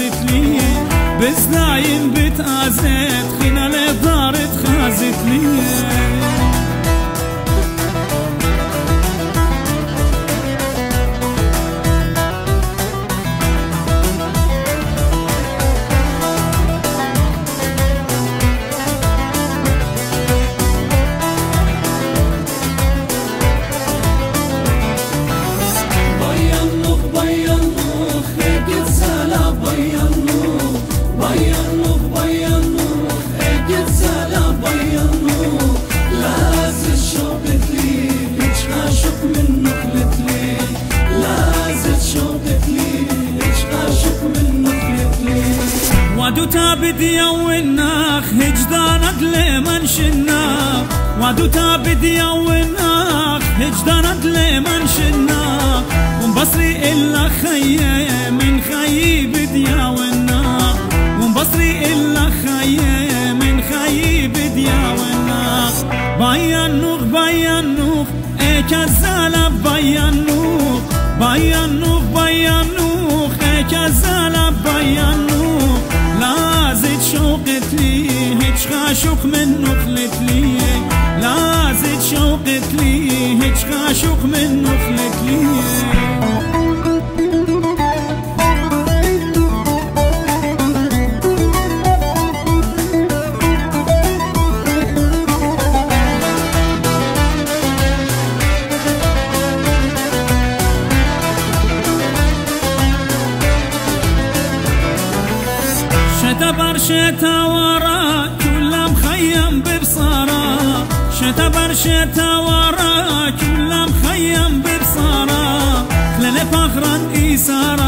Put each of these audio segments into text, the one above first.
عزت لي بس نعين بتعزت وادو تابد يويناخ هجدانك لمن شنا وادو تابد يويناخ هجدانك لمن شناخ ومبصري إلا خيي من خيي بدي يويناخ ومبصري إلا خيي من خيي اي يويناخ بيانوخ نوخ ايك الزالب بيانوخ بيانوخ اي ايك الزالب نوخ شوق من نخلت لي لا زد شوقت لي هج خاشوق من نخلت لي شتا شتا ورا خيم ببصارة شتا بر شتا ورا كلم خيم ببصارة خلال فخرا إيسارة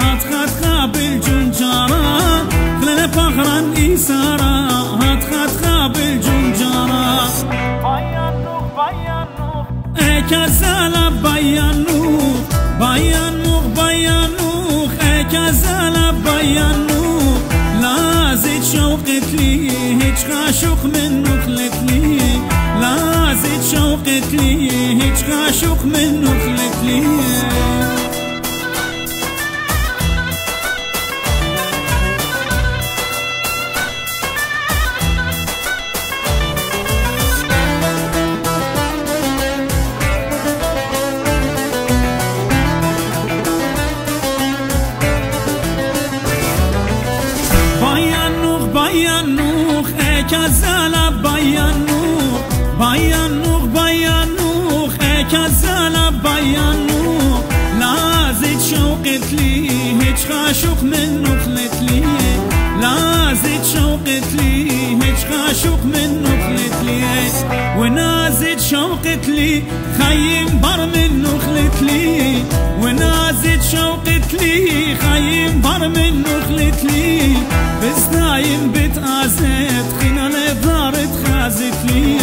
هات خطخا بالجنجارة خلال فخرا إيسارة هات خطخا بالجنجارة بيانو بيانو اي كزالة بيانو بيانو بيانو اي كزالة بيانو زيد شوقت لي هيك عاشق منك لتلي لا زيد شوقت لي هيك عاشق منك لتلي كزالا بيانوخ بيانوخ بيانوخ كزالا بيانوخ لا زيد شوقت لي هيج خاشوق من نخلت لي لا زيد شوقت لي هيج خاشوق من نخلت لي وانا زيد شوقت لي خيم بر من نخلت لي وانا زيد شوقت لي خيم بر من نخلت لي بس نايم as it leaves.